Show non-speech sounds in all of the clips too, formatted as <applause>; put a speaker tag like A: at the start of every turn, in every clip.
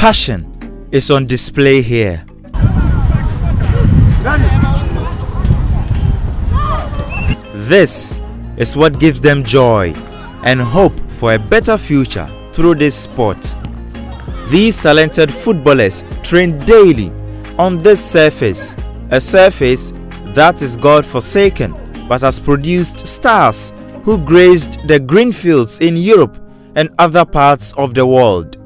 A: passion is on display here. This is what gives them joy and hope for a better future through this sport. These talented footballers train daily on this surface, a surface that is God forsaken but has produced stars who graced the green fields in Europe and other parts of the world.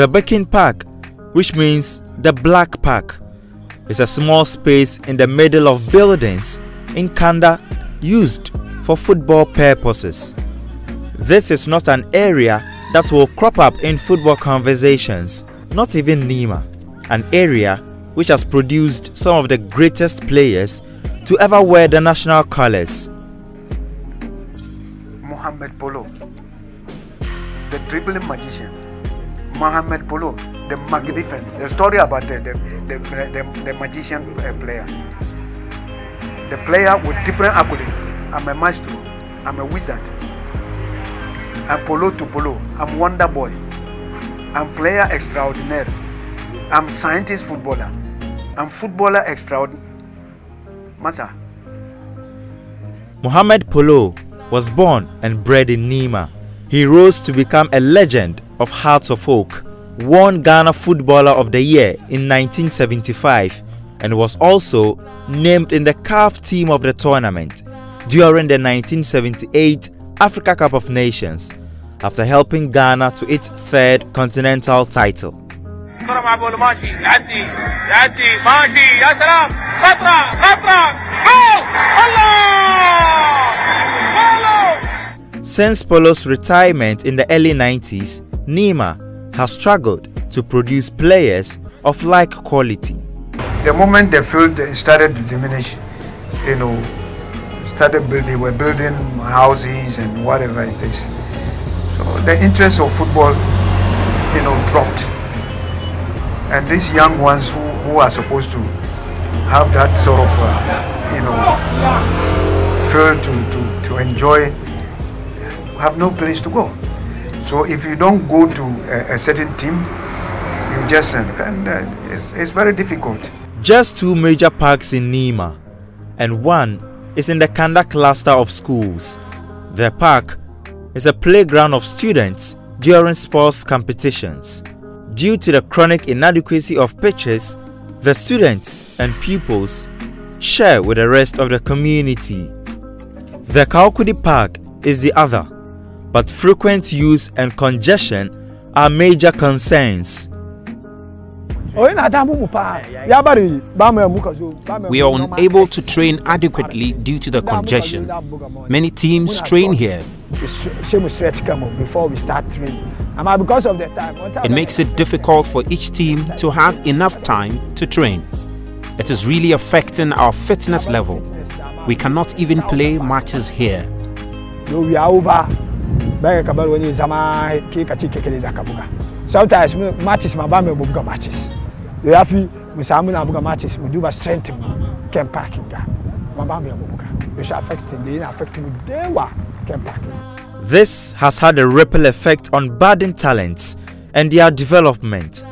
A: The Birkin Park, which means the Black Park, is a small space in the middle of buildings in Kanda used for football purposes. This is not an area that will crop up in football conversations, not even Nima, an area which has produced some of the greatest players to ever wear the national colors.
B: Mohamed Polo, the dribbling magician. Mohamed Polo, the magnificent. The story about the, the, the, the, the magician uh, player. The player with different accolades. I'm a maestro. I'm a wizard. I'm Polo to Polo. I'm Wonder Boy. I'm player extraordinaire. I'm scientist footballer. I'm footballer extraordinaire. Masa.
A: Mohamed Polo was born and bred in Nima. He rose to become a legend of Hearts of Oak, won Ghana Footballer of the Year in 1975 and was also named in the CAF team of the tournament during the 1978 Africa Cup of Nations after helping Ghana to its third continental title. Since Polo's retirement in the early 90s, Nima has struggled to produce players of like quality.
B: The moment the field started to diminish, you know, started building, were building houses and whatever it is. So the interest of football, you know, dropped. And these young ones who, who are supposed to have that sort of, uh, you know, feel to, to, to enjoy, have no place to go. So if you don't go to a, a certain team, you just, and uh, it's, it's very difficult.
A: Just two major parks in Nima, and one is in the Kanda cluster of schools. The park is a playground of students during sports competitions. Due to the chronic inadequacy of pitches, the students and pupils share with the rest of the community. The Kawokudi Park is the other, but frequent use and congestion are major concerns.
C: We are unable to train adequately due to the congestion. Many teams train here.
D: before we start training. And because of the time,
C: It makes it difficult for each team to have enough time to train. It is really affecting our fitness level. We cannot even play matches here.
D: So we are over. Bɛɛ ka bali wani zama ke ka ci kekele da ka buga. Sometimes matches ma ba me buga matches. Yo ya fi mu samu na buga matches mu duba strength mu ken parking ga. Ma ba me buga. Yo sha affect the na affect mu dewa ken parking.
A: This has had a ripple effect on budding talents and their development.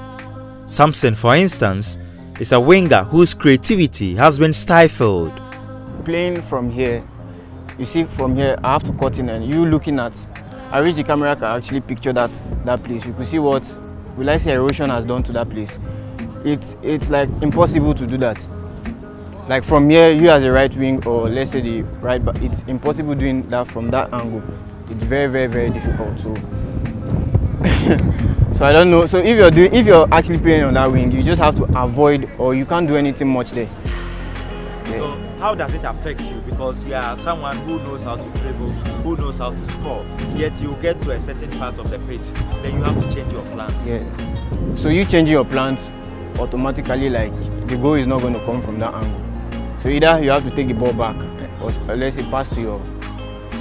A: Samson, for instance, is a winger whose creativity has been stifled.
E: Playing from here, you see from here, I have to cut in and you looking at, I wish the camera can actually picture that, that place. You could see what, will I say erosion has done to that place. It's, it's like impossible to do that. Like from here, you as a right wing or let's say the right back, it's impossible doing that from that angle. It's very, very, very difficult. So, <laughs> so I don't know. So if you're doing, if you're actually playing on that wing, you just have to avoid or you can't do anything much there.
A: So how does it affect you? Because you are someone who knows how to dribble, who knows how to score. Yet you get to a certain part of the pitch, then you have to change your plans.
E: Yeah. So you changing your plans automatically, like the goal is not going to come from that angle. So either you have to take the ball back, or let's say pass to your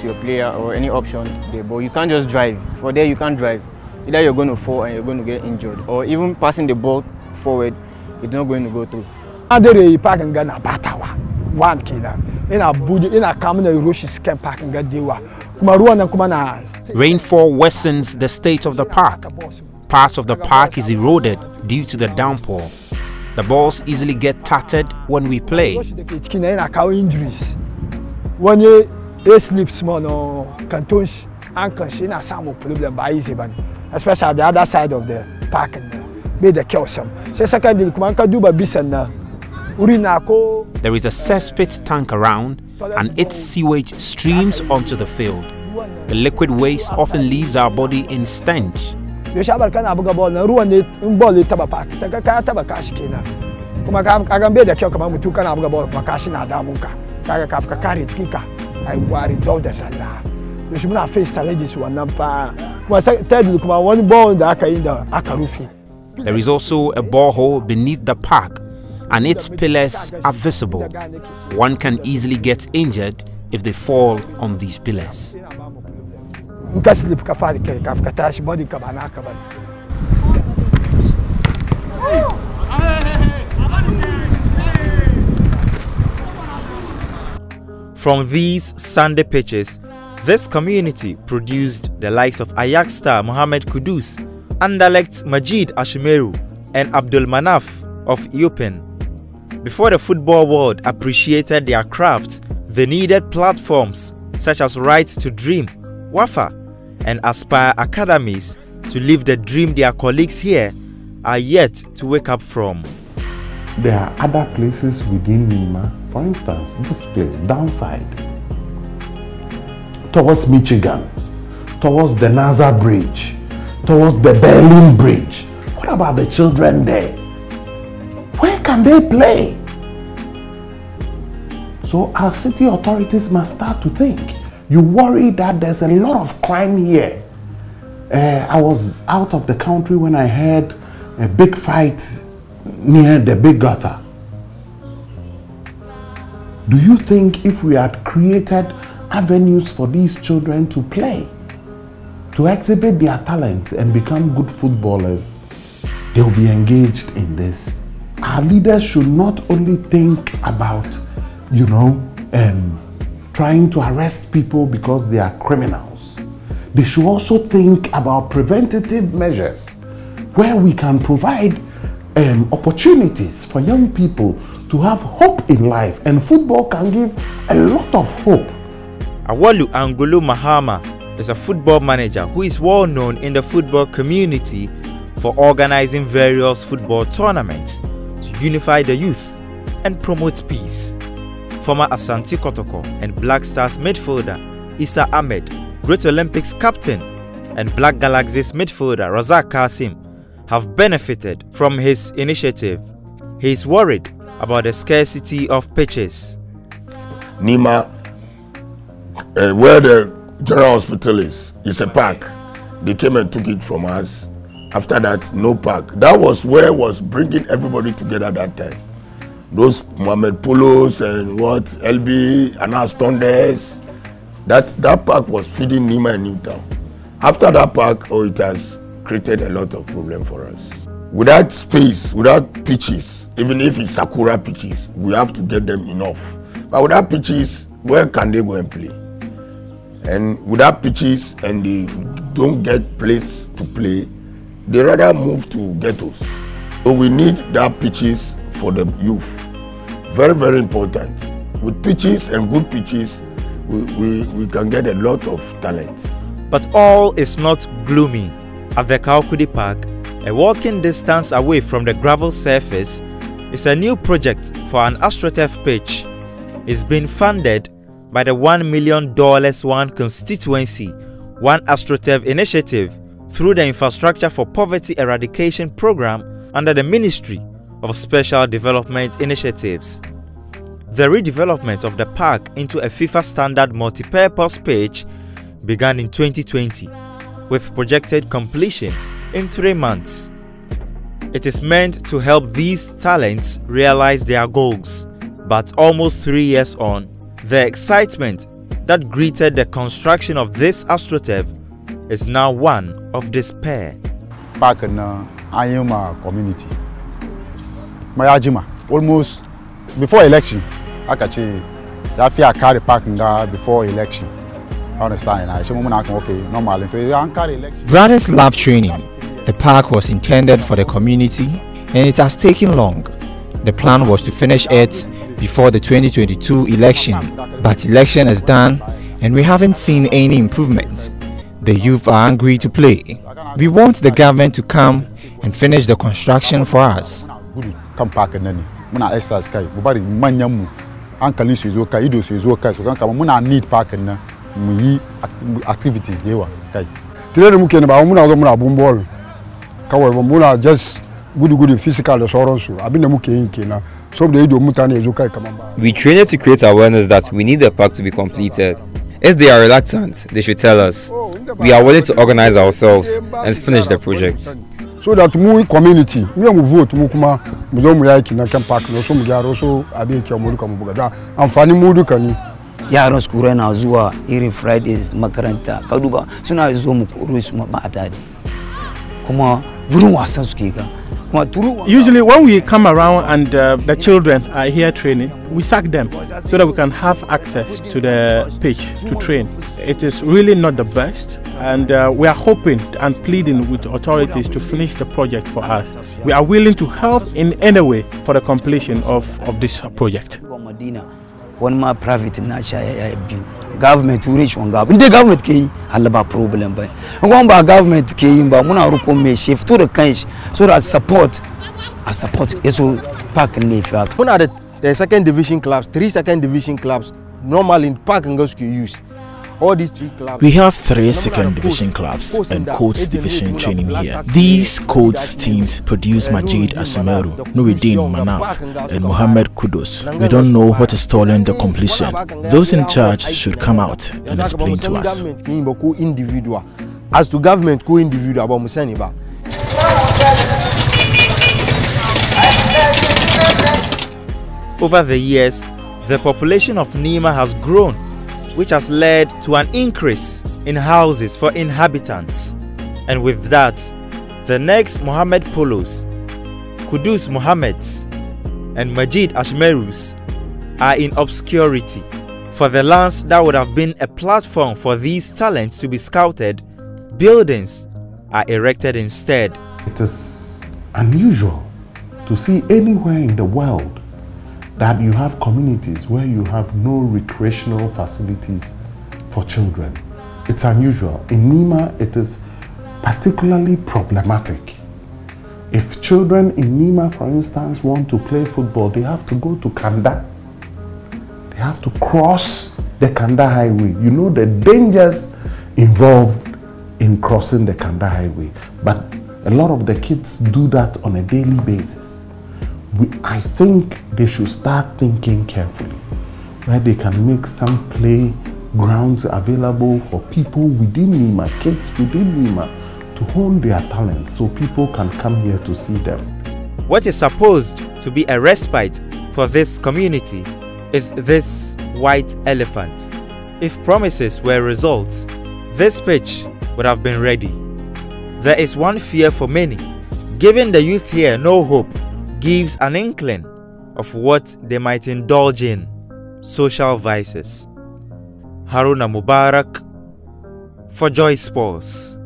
E: to your player or any option there. But you can't just drive. For there, you can't drive. Either you're going to fall and you're going to get injured, or even passing the ball forward, it's not going to go through.
D: adare yi park nga na batawa one kenan ina buje ina kawo na roshi scan park dewa kuma ruwan nan kuma na
C: Rainfall worsens the state of the park. Parts of the park is eroded due to the downpour. The balls easily get tattered when we play.
D: roshi da ke ciki na yana kawo injuries. Wani ya sleep small no kanton shi an kan shi yana samun problem ba easy ba especially the other side of the park bai uh, da kyau sam sai secondary kuma an ka duba bisan na uh, ko
C: There is a cesspit tank around and its sewage streams onto the field. The liquid waste often leaves our body in stench. There is also a borehole beneath the park and its pillars are visible. One can easily get injured if they fall on these pillars.
A: From these sandy pitches, this community produced the likes of Ajax star Mohamed Kudus, Anderlecht Majid Ashimeru, and Abdul Manaf of Eupen. Before the football world appreciated their craft, they needed platforms such as Right to Dream, Wafa, and Aspire academies to live the dream their colleagues here are yet to wake up from.
F: There are other places within Nima, for instance, this place, downside, towards Michigan, towards the Naza Bridge, towards the Berlin Bridge. What about the children there? Can they play? So our city authorities must start to think. You worry that there's a lot of crime here. Uh, I was out of the country when I heard a big fight near the big gutter. Do you think if we had created avenues for these children to play, to exhibit their talent and become good footballers, they'll be engaged in this? Our leaders should not only think about, you know, um, trying to arrest people because they are criminals. They should also think about preventative measures where we can provide um, opportunities for young people to have hope in life, and football can give a lot of hope.
A: Awalu Angulu Mahama is a football manager who is well known in the football community for organizing various football tournaments to unify the youth and promote peace. Former Asante Kotoko and Black Stars midfielder Issa Ahmed, Great Olympics captain, and Black Galaxies midfielder Razak Kasim have benefited from his initiative. He is worried about the scarcity of pitches.
G: Nima, uh, where the general hospital is, is a park. They came and took it from us. After that, no park. That was where was bringing everybody together that time. Those Mohamed Polos and what LB and Astondes. That that park was feeding Nima and Newtown. After that park, oh, it has created a lot of problem for us. Without space, without pitches, even if it's Sakura pitches, we have to get them enough. But without pitches, where can they go and play? And without pitches and they don't get place to play, they rather move to ghettos. So we need that pitches for the youth. Very, very important. With pitches and good pitches, we, we, we can get a lot of talent.
A: But all is not gloomy. At the Kawokudi Park, a walking distance away from the gravel surface, is a new project for an AstroTurf pitch. It's been funded by the $1 million one Constituency, One AstroTurf initiative through the Infrastructure for Poverty Eradication Program under the Ministry of Special Development Initiatives. The redevelopment of the park into a FIFA standard multi-purpose pitch began in 2020 with projected completion in three months. It is meant to help these talents realize their goals, but almost three years on, the excitement that greeted the construction of this AstroTurf is now one of despair.
H: park na uh, an yi ma community ma ya jima almost before election aka ce ya fi a kare park nga before election I understand na shi muna kan okay normal to an kare election
I: Brothers Love Training. The park was intended for the community and it has taken long. The plan was to finish it before the 2022 election, but election is done and we haven't seen any improvements. The youth are angry to play. We want the government to come and finish the construction for us.
H: gudu park nan ne muna exercise kai mu bari manyan mu hankalin su zo kai ido su zo kai su kan muna need park nan uh, mu yi act- activities da yawa kai
J: tire da muke ne ba muna zo muna bun ball kawai ba muna just gudu gudu physical da sauransu abinda muke yi kenan saboda ido mutane ya zo kai kaman ba
K: We trained to create awareness that we need the park to be completed. If they are reluctant, they should tell us. We are willing to organize ourselves and finish the project.
J: so that mu community mu mu vote mu kuma mu zo mu yi aiki na kan park na so mu gyara so abin kyau mu duka mu buga don amfanin mu duka ne
L: yaran su kura na zuwa irin fridays makaranta ka duba suna zo mu koro su ma ba daɗi kuma wurin wasan suke ga
M: Usually, when we come around and uh, the children are here training, we sack them so that we can have access to the pitch to train. It is really not the best, and uh, we are hoping and pleading with authorities to finish the project for us. We are willing to help in any way for the completion of, of this project.
L: Wani ma private na sha ya biyu. Government wurin shi wanga inda government ke yi Allah ba problem ba. Kuma ba government ke yi ba muna rukun mai shi fito da kanshi so that support a support yaso park ne fi
N: muna da uh, second division clubs three second division clubs normally in park girls can use. All these three clubs
O: We have three second division clubs and colts division training here. These colts teams produce Majid Ashimeru, Nuruddin Manaf, and Mohammed Kudus. We don't know what is stalling the completion. Those in charge should come out and explain to us.
N: government kin yi ba ko individual as to government ko individual ba mu sani ba
A: Over the years, the population of Nima has grown, which has led to an increase in houses for inhabitants. And with that, the next Mohammed Polos, Kudus Mohammeds, and Majid Ashimerus are in obscurity. For the lands that would have been a platform for these talents to be scouted, buildings are erected instead.
F: It is unusual to see anywhere in the world that you have communities where you have no recreational facilities for children. It's unusual. In Nima, it is particularly problematic. If children in Nima, for instance, want to play football, they have to go to Kanda. They have to cross the Kanda Highway. You know the dangers involved in crossing the Kanda Highway. But a lot of the kids do that on a daily basis. We, I think they should start thinking carefully where they can make some playgrounds available for people within Nima, kids within Nima, to hone their talents so people can come here to see them.
A: What is supposed to be a respite for this community is this white elephant. If promises were results, this pitch would have been ready. There is one fear for many. Giving the youth here no hope gives an inkling of what they might indulge in social vices. Haruna Mubarak for Joy Sports.